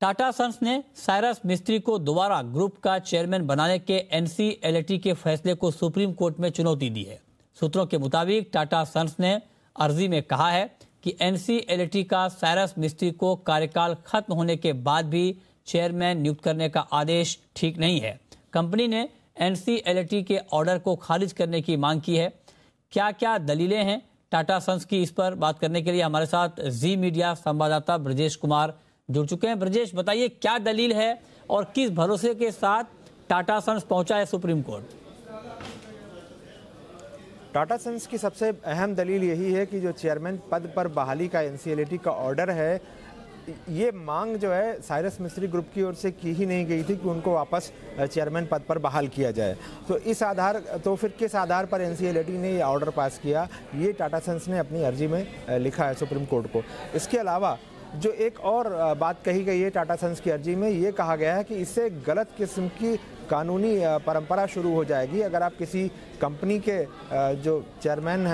Tata sons ने Cyrus मिस्त्री को दोबारा ग्रुप का चेयरमैन बनाने के एनसीएलटी के फैसले को सुप्रीम कोर्ट में चुनौती दी है। सूत्रों के मुताबिक टाटा सन्स ने अर्जी में कहा है कि एनसीएलटी का साइरस मिस्त्री को कार्यकाल खत्म होने के बाद भी चेयरमैन नियुक्त करने का आदेश ठीक नहीं है। कंपनी ने एनसीएलटी के ऑर्डर को खारिज करने की मांग की है। क्या क्या दलीलें हैं? टाटा सन्स की इस पर बात करने के लिए हमारे साथ जी मीडिया संवाददाता ब्रजेश कुमार जुड़ चुके हैं। ब्रजेश, बताइए क्या दलील है और किस भरोसे के साथ टाटा सन्स पहुँचा है सुप्रीम कोर्ट? टाटा सन्स की सबसे अहम दलील यही है कि जो चेयरमैन पद पर बहाली का एनसीएलटी का ऑर्डर है, ये मांग जो है साइरस मिस्त्री ग्रुप की ओर से की ही नहीं गई थी कि उनको वापस चेयरमैन पद पर बहाल किया जाए। तो इस आधार तो फिर किस आधार पर एनसीएलटी ने ये ऑर्डर पास किया, ये टाटा सन्स ने अपनी अर्जी में लिखा है सुप्रीम कोर्ट को। इसके अलावा जो एक और बात कही गई है टाटा सन्स की अर्जी में, ये कहा गया है कि इससे गलत किस्म की कानूनी परंपरा शुरू हो जाएगी। अगर आप किसी कंपनी के जो चेयरमैन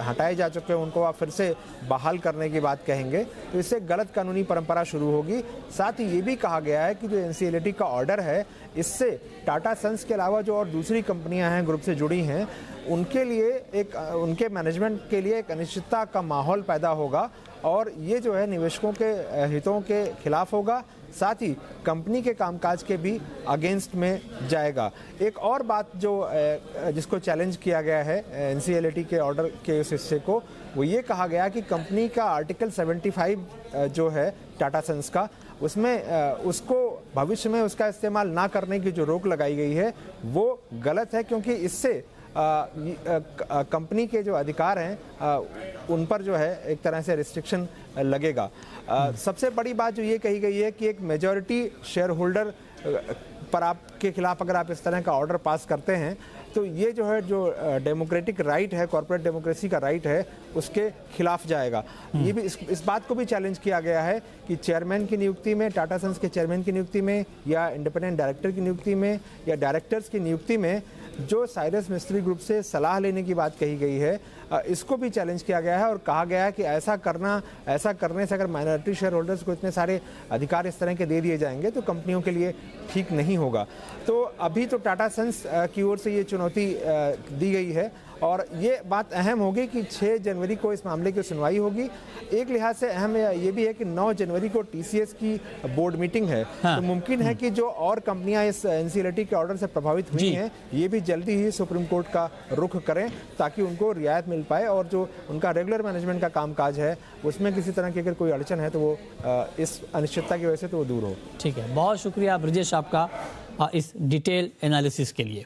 हटाए जा चुके हैं, उनको आप फिर से बहाल करने की बात कहेंगे तो इससे गलत कानूनी परंपरा शुरू होगी। साथ ही ये भी कहा गया है कि जो एन का ऑर्डर है, इससे टाटा सन्स के अलावा जो और दूसरी कंपनियाँ हैं, ग्रुप से जुड़ी हैं, उनके लिए एक उनके मैनेजमेंट के लिए एक अनिश्चितता का माहौल पैदा होगा और ये जो है निवेशकों के हितों के खिलाफ होगा। साथ ही कंपनी के कामकाज के भी अगेंस्ट में जाएगा। एक और बात जो जिसको चैलेंज किया गया है एनसीएलटी के ऑर्डर के उस हिस्से को, वो ये कहा गया कि कंपनी का आर्टिकल 75 जो है टाटा सन्स का, उसमें उसको भविष्य में उसका इस्तेमाल ना करने की जो रोक लगाई गई है, वो गलत है क्योंकि इससे कंपनी के जो अधिकार हैं उन पर जो है एक तरह से रिस्ट्रिक्शन लगेगा। सबसे बड़ी बात जो ये कही गई है कि एक मेजॉरिटी शेयर होल्डर पर आपके खिलाफ अगर आप इस तरह का ऑर्डर पास करते हैं तो ये जो है जो डेमोक्रेटिक राइट है कॉर्पोरेट डेमोक्रेसी का राइट है उसके खिलाफ जाएगा। ये भी इस, इस बात को भी चैलेंज किया गया है कि चेयरमैन की नियुक्ति में टाटा सन्स के चेयरमैन की नियुक्ति में या इंडिपेंडेंट डायरेक्टर की नियुक्ति में या डायरेक्टर्स की नियुक्ति में जो साइरस मिस्त्री ग्रुप से सलाह लेने की बात कही गई है इसको भी चैलेंज किया गया है और कहा गया है कि ऐसा करना ऐसा करने से अगर माइनॉरिटी शेयर होल्डर्स को इतने सारे अधिकार इस तरह के दे दिए जाएँगे तो कंपनियों के लिए ठीक नहीं होगा। तो अभी तो टाटा सन्स की ओर से ये चुनौती दी गई है। और ये बात अहम होगी कि 6 जनवरी को इस मामले की सुनवाई होगी। एक लिहाज से अहम ये भी है कि 9 जनवरी को टीसीएस की बोर्ड मीटिंग है। हाँ। तो मुमकिन है कि जो और कंपनियाँ इस एनसीएलटी के ऑर्डर से प्रभावित हुई हैं ये भी जल्दी ही सुप्रीम कोर्ट का रुख करें ताकि उनको रियायत मिल पाए और जो उनका रेगुलर मैनेजमेंट का कामकाज है उसमें किसी तरह की अगर कोई अड़चन है तो वो इस अनिश्चितता की वजह से तो वो दूर हो। ठीक है। बहुत शुक्रिया ब्रजेश आपका इस डिटेल एनालिसिस के लिए।